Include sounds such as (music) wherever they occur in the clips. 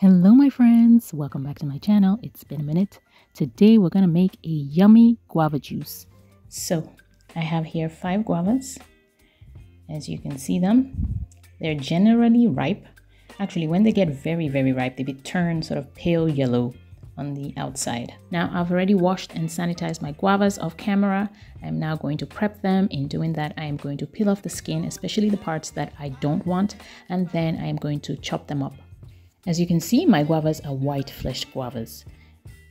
Hello my friends, welcome back to my channel. It's been a minute. Today we're gonna make a yummy guava juice. So I have here five guavas. As you can see them, they're generally ripe. Actually, when they get very, very ripe, they turn sort of pale yellow on the outside. Now I've already washed and sanitized my guavas off camera. I'm now going to prep them. In doing that, I am going to peel off the skin, especially the parts that I don't want, and then I am going to chop them up. As you can see, my guavas are white fleshed guavas.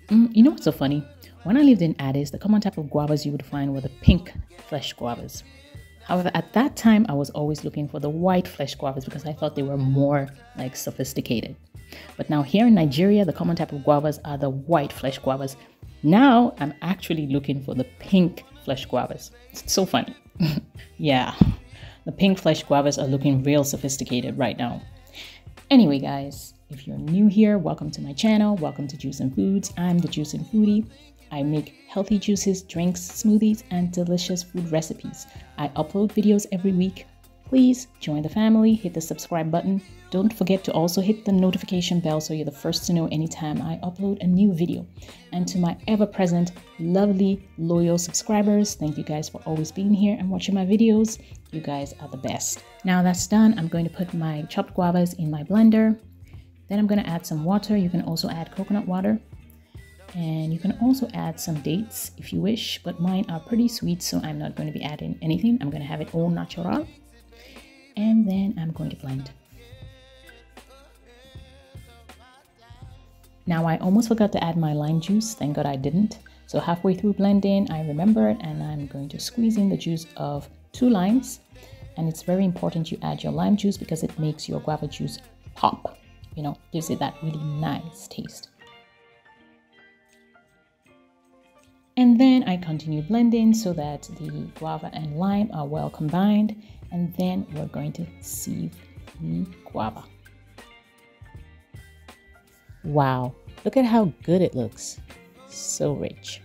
Mm, you know what's so funny? When I lived in Addis, the common type of guavas you would find were the pink flesh guavas. However, at that time, I was always looking for the white flesh guavas because I thought they were more like sophisticated. But now here in Nigeria, the common type of guavas are the white flesh guavas. Now I'm actually looking for the pink flesh guavas. It's so funny. (laughs) yeah, the pink flesh guavas are looking real sophisticated right now. Anyway, guys, if you're new here, welcome to my channel. Welcome to Juice and Foods. I'm the Juice and Foodie. I make healthy juices, drinks, smoothies, and delicious food recipes. I upload videos every week. Please join the family, hit the subscribe button. Don't forget to also hit the notification bell so you're the first to know anytime I upload a new video. And to my ever present, lovely, loyal subscribers, thank you guys for always being here and watching my videos. You guys are the best. Now that's done, I'm going to put my chopped guavas in my blender. Then I'm going to add some water. You can also add coconut water. And you can also add some dates if you wish, but mine are pretty sweet, so I'm not going to be adding anything. I'm going to have it all natural. And then I'm going to blend. Now I almost forgot to add my lime juice. Thank God I didn't. So halfway through blending, I remembered and I'm going to squeeze in the juice of two limes. And it's very important you add your lime juice because it makes your guava juice pop you know, gives it that really nice taste. And then I continue blending so that the guava and lime are well combined. And then we're going to sieve the guava. Wow, look at how good it looks. So rich.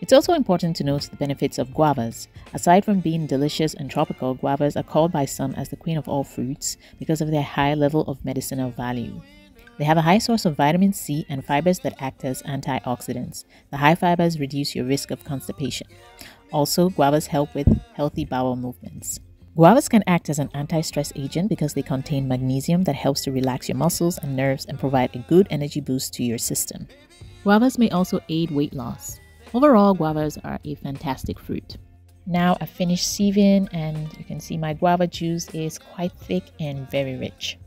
It's also important to note the benefits of guavas. Aside from being delicious and tropical, guavas are called by some as the queen of all fruits because of their high level of medicinal value. They have a high source of vitamin C and fibers that act as antioxidants. The high fibers reduce your risk of constipation. Also, guavas help with healthy bowel movements. Guavas can act as an anti stress agent because they contain magnesium that helps to relax your muscles and nerves and provide a good energy boost to your system. Guavas may also aid weight loss. Overall, guavas are a fantastic fruit. Now I finished sieving and you can see my guava juice is quite thick and very rich.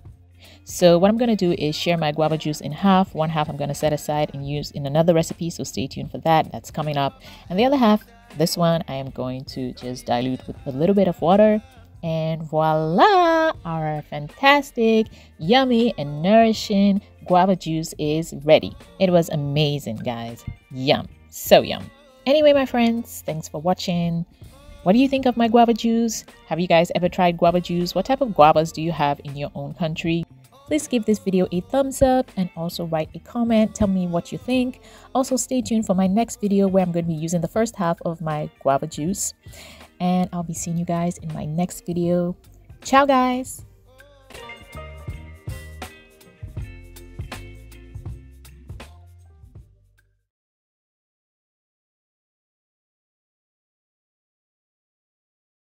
So what I'm going to do is share my guava juice in half. One half I'm going to set aside and use in another recipe, so stay tuned for that. That's coming up. And the other half, this one, I am going to just dilute with a little bit of water. And voila! Our fantastic, yummy, and nourishing guava juice is ready. It was amazing, guys. Yum. So yum. Anyway, my friends, thanks for watching. What do you think of my guava juice? Have you guys ever tried guava juice? What type of guavas do you have in your own country? Please give this video a thumbs up and also write a comment. Tell me what you think. Also, stay tuned for my next video where I'm going to be using the first half of my guava juice. And I'll be seeing you guys in my next video. Ciao, guys!